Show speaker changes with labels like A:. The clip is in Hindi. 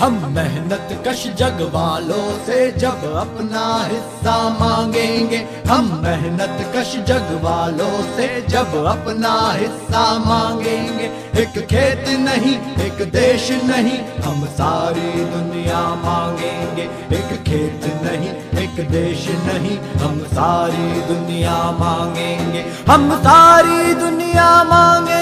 A: हम मेहनत कश जग वालों से जब अपना हिस्सा मांगेंगे, हम मेहनत कश जग वालों से जब अपना हिस्सा मांगेंगे। एक खेत नहीं, एक देश नहीं, हम सारी दुनिया मांगेंगे। एक खेत नहीं, एक देश नहीं, हम सारी दुनिया मांगेंगे। हम सारी दुनिया मांगेंगे